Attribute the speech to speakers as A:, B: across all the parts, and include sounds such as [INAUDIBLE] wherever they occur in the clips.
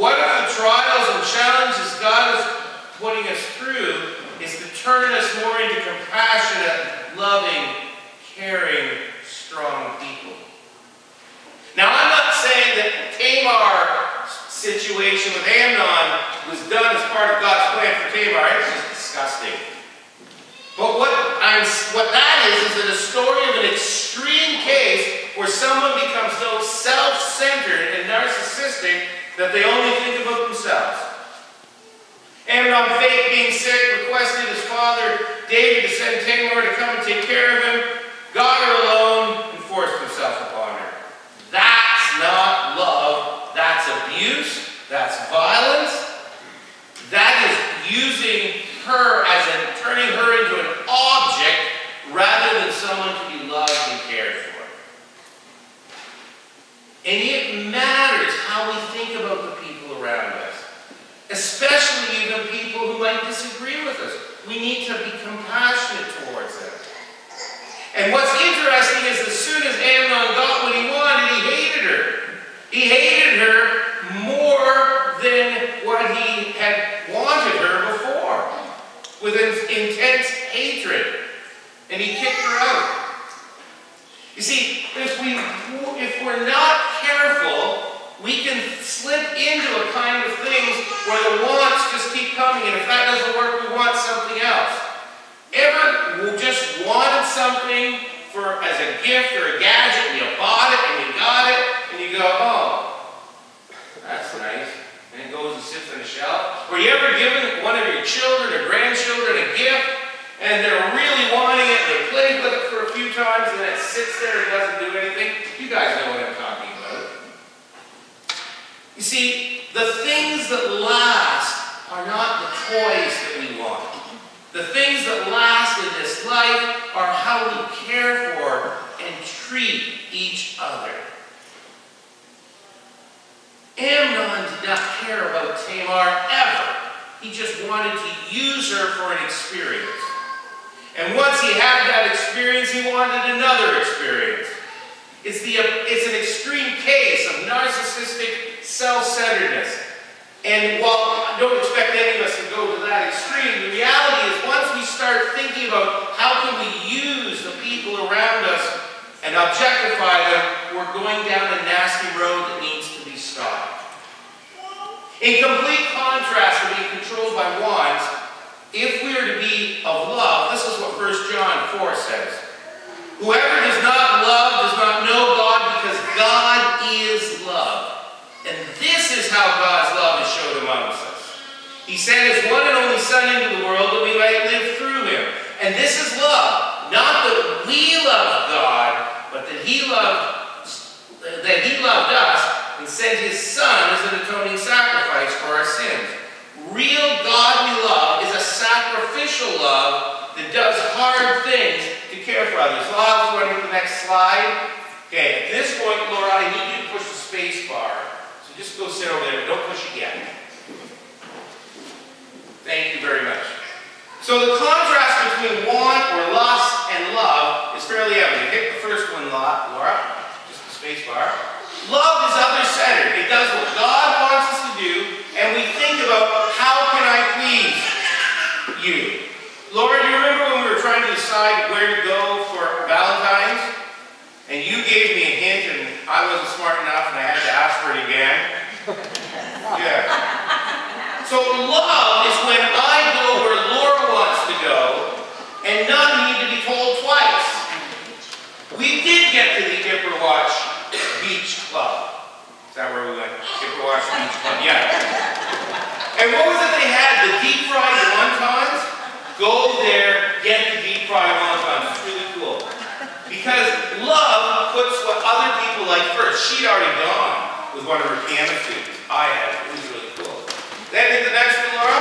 A: What if the trials and challenges God is putting us through is to turn us more into compassionate, loving, caring, strong people? Now, I'm not saying that Tamar situation with Amnon was done as part of God's plan for Tamar. It's just disgusting. But what, I'm, what that is, is that a story of an extreme case where someone becomes so self-centered and narcissistic that they only think about themselves. Amnon, fake being sick, requested his father David to send Tamar to come and take care of him, got her alone, and forced himself upon her. That's not love. That's abuse. That's violence. That is using her as in turning her into an object rather than someone to be loved and cared for. And it matters how we think about the people around us, especially even people who might disagree with us. We need to be compassionate towards them. And what's interesting is as soon as Amnon got what he wanted, he hated her. He hated her more than what he had wanted her before, with an intense hatred. And he kicked her out. You see, if, we, if we're not careful, we can slip into a kind of things where the wants just keep coming, and if that doesn't work, we want something else. Ever just wanted something for as a gift or a gadget, and you bought it and you got it, and you go, oh, that's nice. And it goes and sits on the shelf. Or you ever given one of your children or grandchildren a gift and they're really wanting it, they played with it for a few times, and it sits there and doesn't do anything. You guys know what I'm talking about. You see, the things that last are not the toys that we want. The things that last life are how we care for and treat each other. Amnon did not care about Tamar ever. He just wanted to use her for an experience. And once he had that experience, he wanted another experience. It's, the, it's an extreme case of narcissistic self-centeredness. And while I don't expect any of us to go to that extreme, the reality is once we start thinking about how can we use the people around us and objectify them, we're going down a nasty road that needs to be stopped. In complete contrast to being controlled by wants, if we are to be of love, this is what 1 John 4 says. Whoever does not love does not know God because God is love. And this is how God's love is shown amongst us. He sent his one and only Son into the world that we might live through him. And this is love. Not that we love God, but that he loved, that he loved us and sent his Son as an atoning sacrifice for our sins. Real godly love is a sacrificial love that does hard things to care for others. I'll go to the next slide. Okay, at this point, Laura, I need you to push the space bar. So just go sit over there, don't push again. Thank you very much. So the contrast between want or lust and love is fairly evident. Hit the first one, Laura. Just the space bar. Love is other-centered. It does what God wants us to do, and we think about how can I please you. Laura, do you remember when we were trying to decide where to go for Valentine's? And you gave me a hint and I wasn't smart enough and I had to ask for it again? [LAUGHS] Yeah. So love is when I go where Laura wants to go and not need to be told twice. We did get to the Ipperwash Beach Club. Is that where we went? Ipperwash Beach Club, yeah. And what was it they had? The deep fried wontons? Go there, get the deep fried wontons. It's really cool. Because love puts what other people like first. She'd already gone with one of her students. I had. It was really cool. Then hit the next one, Laura.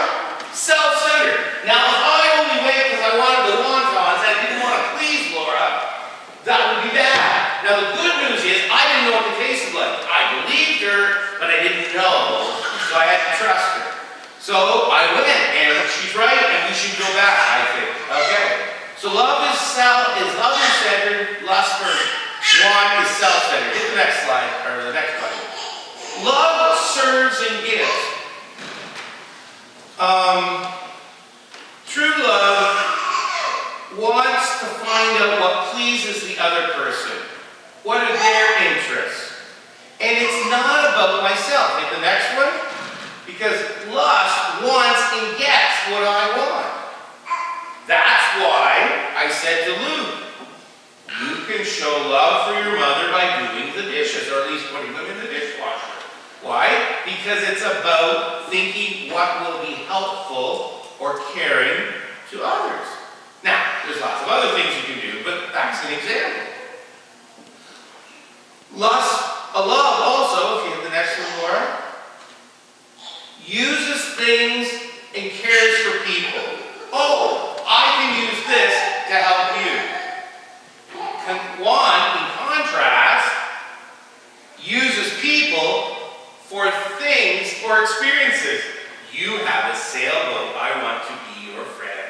A: Self-centered. Now, if I only went because I wanted the wontons and I didn't want to please Laura, that would be bad. Now, the good news is I didn't know what the taste was like. I believed her, but I didn't know, so I had to trust her. So I went, and she's right, and we should go back, I think. Okay. So love is self is other-centered, lust for one is self-centered. Hit the next slide, or the next button. Love serves and gives. Um, true love wants to find out what pleases the other person. What are their interests? And it's not about myself. Hit the next one. Because lust wants and gets what I want. That's why I said to Luke, you can show love for your mother by doing the dishes, or at least putting them in the dishwasher. Why? Because it's about thinking what will be helpful or caring to others. Now, there's lots of other things you can do, but that's an example. Lust, a love also, if you hit the next one, Laura, uses things and cares for people. Oh, I can use this to help you. One, in contrast, uses people for things or experiences. You have a sailboat. I want to be your friend.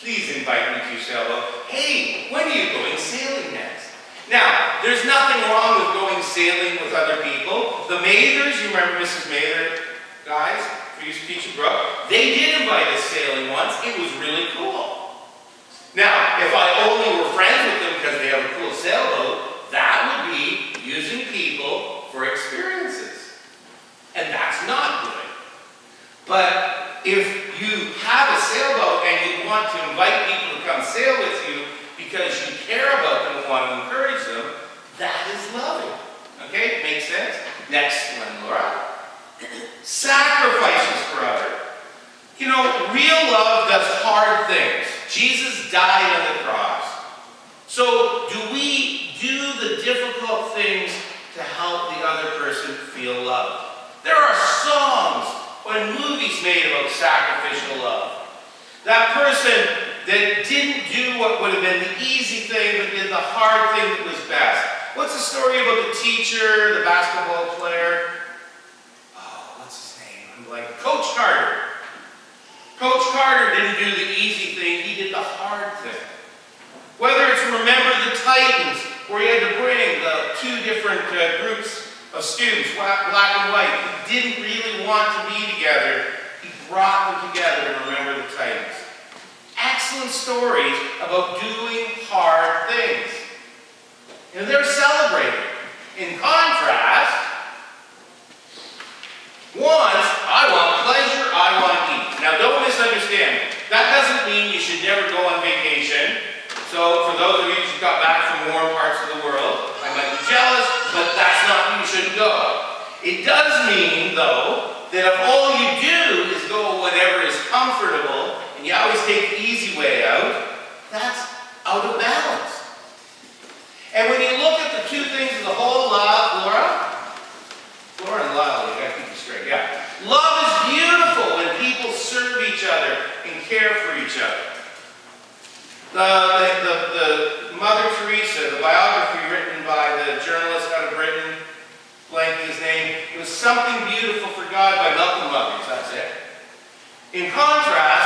A: Please invite me to your sailboat. Hey, when are you going sailing next? Now, there's nothing wrong with going sailing with other people. The Mathers, you remember Mrs. Mather, guys, for you Peach Brook? They did invite us sailing once. It was really cool. Now, if I only were friends with them because they have a cool sailboat, that would be using people for experiences. And that's not good. But if you have a sailboat and you want to invite people to come sail with you because you care about them and want to encourage them, that is loving. Okay? Makes sense? Next one, Laura. Sacrifices for others. You know, real love does hard things. Jesus died on the cross. So, do we do the difficult things to help the other person feel loved? There are songs and movies about sacrificial love. That person that didn't do what would have been the easy thing, but did the hard thing that was best. What's the story about the teacher, the basketball player? Oh, what's his name? I'm like, Coach Carter. Coach Carter didn't do the easy thing, he did the hard thing. Whether it's Remember the Titans, where he had to bring the two different uh, groups of students, black, and white, who didn't really want to be together, he brought them together to Remember the Titans. Excellent stories about doing hard things. And they're celebrated. In contrast, once, I want pleasure, I want eat. Now don't misunderstand me. That doesn't mean you should never go on vacation. So for those of you who got back from warm parts of the world, I might be jealous, but that's not mean you shouldn't go. It does mean, though, that if all you do is go whatever is comfortable, and you always take the easy way out, that's out of balance. And when you look at the two things as a whole, Laura, Laura and Lyle, you gotta keep it straight, yeah. Love is beautiful when people serve each other and care for each other. The, the, the, the Mother Teresa, the biography written by the journalist out of Britain, blanking his name, it was something beautiful for God by Malcolm Mothers, that's it. In contrast,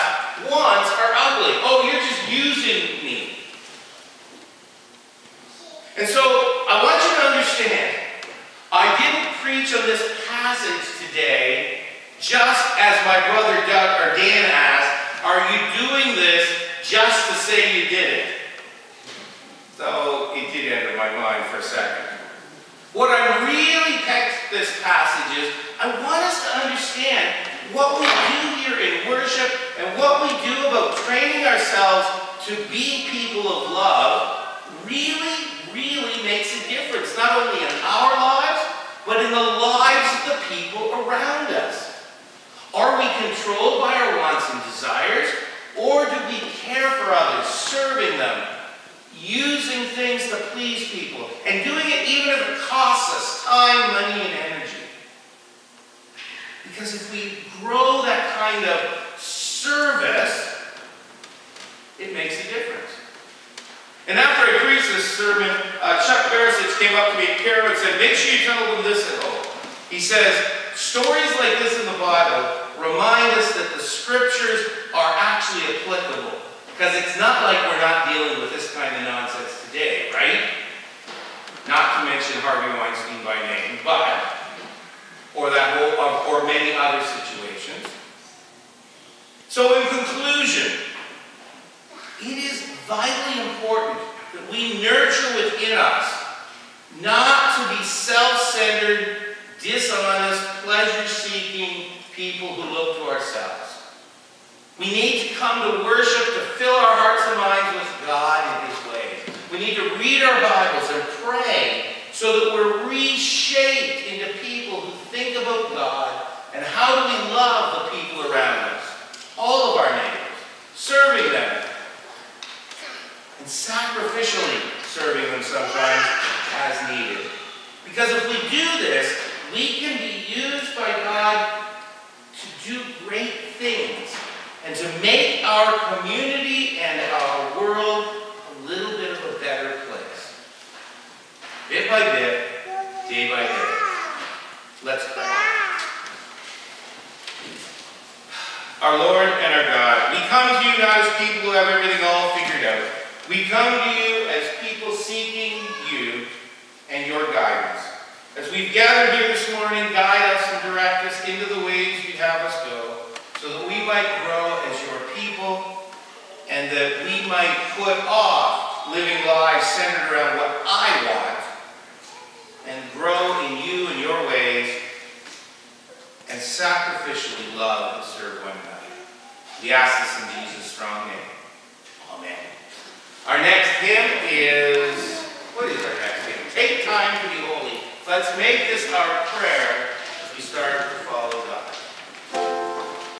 A: ugly. Oh, you're just using me. And so, I want you to understand, I didn't preach on this passage today just as my brother Doug or Dan asked, are you doing this just to say you did it? So it did enter my mind for a second. What I really text this passage is, I want us to understand what we do here in worship and what we do about training ourselves to be people of love really, really makes a difference, not only in our lives, but in the lives of the people around us. Are we controlled by our wants and desires, or do we care for others, serving them, using things to please people, and doing it even if it costs us time, money, and energy? Because if we grow that kind of service, it makes a difference. And after I preached this sermon, uh, Chuck Barisic came up to me at Caro and said, make sure you tell them this at home. He says, stories like this in the Bible remind us that the scriptures are actually applicable. Because it's not like we're not dealing with this kind of nonsense today, right? Not to mention Harvey Weinstein by or that whole, or, or many other situations. So in conclusion, it is vitally important that we nurture within us not to be self-centered, dishonest, pleasure-seeking people who look to ourselves. We need to come to worship to fill our hearts and minds with God and His ways. We need to read our Bibles and pray so that we're reshaped into people who think about God and how do we love the people around us, all of our neighbors, serving them, and sacrificially serving them sometimes as needed. Because if we do this, we can be used by God to do great things and to make our community and our world a little bit of a better place. Bit by bit, day by day. Let's pray. Our Lord and our God, we come to you not as people who have everything all figured out. We come to you as people seeking you and your guidance. As we've gathered here this morning, guide us and direct us into the ways you'd have us go, so that we might grow as your people, and that we might put off living lives centered around what I want, and grow in you and your ways, and sacrificially love and serve one another. We ask this in Jesus' strong name. Amen. Our next hymn is, what is our next hymn? Take time to be holy. Let's make this our